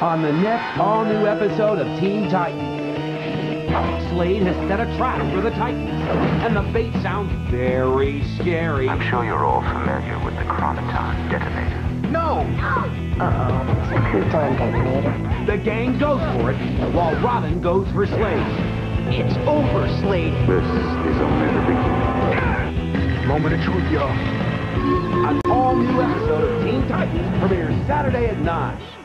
on the next all-new episode of Teen Titans. Slade has set a trap for the Titans, and the bait sounds very scary. I'm sure you're all familiar with the Chronoton detonator. No! Uh-oh, it's detonator. The gang goes for it, while Robin goes for Slade. It's over, Slade. This is only the beginning. Moment of truth, y'all. An all-new episode of Teen Titans premieres Saturday at 9.